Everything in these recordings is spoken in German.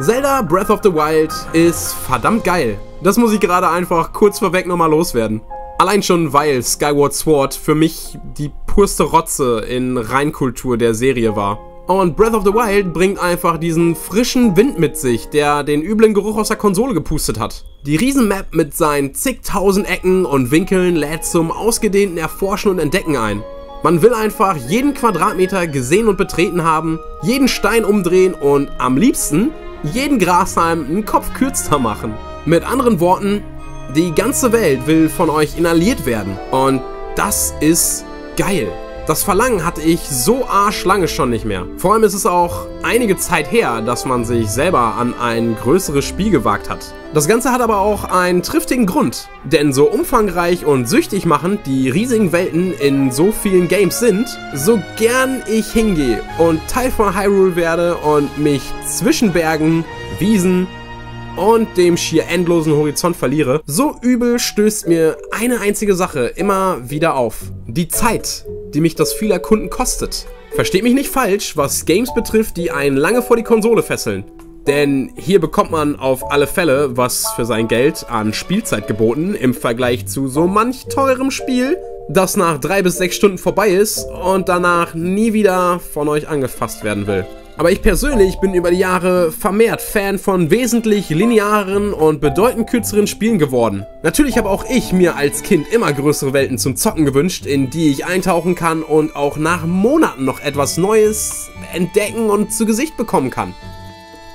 Zelda Breath of the Wild ist verdammt geil. Das muss ich gerade einfach kurz vorweg nochmal loswerden. Allein schon, weil Skyward Sword für mich die purste Rotze in Reinkultur der Serie war. Und Breath of the Wild bringt einfach diesen frischen Wind mit sich, der den üblen Geruch aus der Konsole gepustet hat. Die Riesenmap mit seinen zigtausend Ecken und Winkeln lädt zum ausgedehnten Erforschen und Entdecken ein. Man will einfach jeden Quadratmeter gesehen und betreten haben, jeden Stein umdrehen und am liebsten jeden Grashalm einen Kopf kürzer machen. Mit anderen Worten, die ganze Welt will von euch inhaliert werden. Und das ist geil. Das Verlangen hatte ich so arschlange schon nicht mehr. Vor allem ist es auch einige Zeit her, dass man sich selber an ein größeres Spiel gewagt hat. Das Ganze hat aber auch einen triftigen Grund. Denn so umfangreich und süchtig machend die riesigen Welten in so vielen Games sind, so gern ich hingehe und Teil von Hyrule werde und mich zwischen Bergen, Wiesen und dem schier endlosen Horizont verliere, so übel stößt mir eine einzige Sache immer wieder auf. Die Zeit, die mich das viel Erkunden kostet. Versteht mich nicht falsch, was Games betrifft, die einen lange vor die Konsole fesseln. Denn hier bekommt man auf alle Fälle was für sein Geld an Spielzeit geboten im Vergleich zu so manch teurem Spiel, das nach drei bis sechs Stunden vorbei ist und danach nie wieder von euch angefasst werden will. Aber ich persönlich bin über die Jahre vermehrt Fan von wesentlich linearen und bedeutend kürzeren Spielen geworden. Natürlich habe auch ich mir als Kind immer größere Welten zum Zocken gewünscht, in die ich eintauchen kann und auch nach Monaten noch etwas Neues entdecken und zu Gesicht bekommen kann.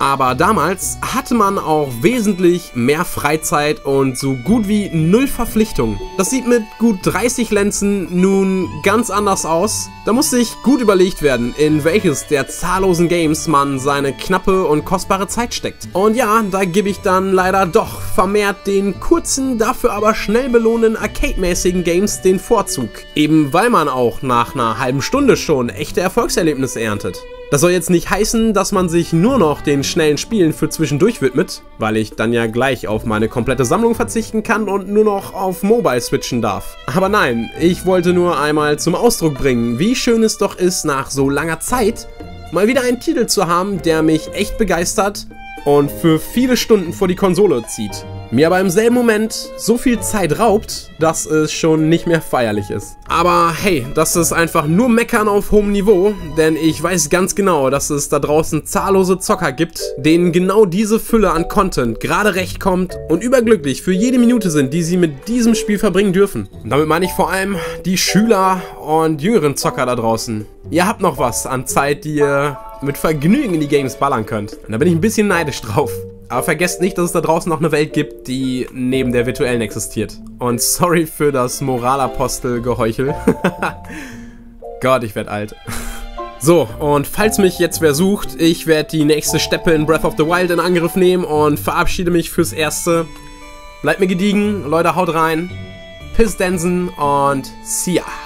Aber damals hatte man auch wesentlich mehr Freizeit und so gut wie null Verpflichtungen. Das sieht mit gut 30 Lenzen nun ganz anders aus. Da muss sich gut überlegt werden, in welches der zahllosen Games man seine knappe und kostbare Zeit steckt. Und ja, da gebe ich dann leider doch vermehrt den kurzen, dafür aber schnell belohnenden arcade-mäßigen Games den Vorzug. Eben weil man auch nach einer halben Stunde schon echte Erfolgserlebnisse erntet. Das soll jetzt nicht heißen, dass man sich nur noch den schnellen Spielen für zwischendurch widmet, weil ich dann ja gleich auf meine komplette Sammlung verzichten kann und nur noch auf Mobile switchen darf. Aber nein, ich wollte nur einmal zum Ausdruck bringen, wie schön es doch ist, nach so langer Zeit mal wieder einen Titel zu haben, der mich echt begeistert und für viele Stunden vor die Konsole zieht mir aber im selben Moment so viel Zeit raubt, dass es schon nicht mehr feierlich ist. Aber hey, das ist einfach nur Meckern auf hohem Niveau, denn ich weiß ganz genau, dass es da draußen zahllose Zocker gibt, denen genau diese Fülle an Content gerade recht kommt und überglücklich für jede Minute sind, die sie mit diesem Spiel verbringen dürfen. Und damit meine ich vor allem die Schüler und jüngeren Zocker da draußen. Ihr habt noch was an Zeit, die ihr mit Vergnügen in die Games ballern könnt. Und da bin ich ein bisschen neidisch drauf. Aber vergesst nicht, dass es da draußen noch eine Welt gibt, die neben der virtuellen existiert. Und sorry für das Moralapostel-Geheuchel. Gott, ich werd alt. So, und falls mich jetzt wer sucht, ich werde die nächste Steppe in Breath of the Wild in Angriff nehmen und verabschiede mich fürs Erste. Bleibt mir gediegen, Leute, haut rein. Piss Densen und see ya.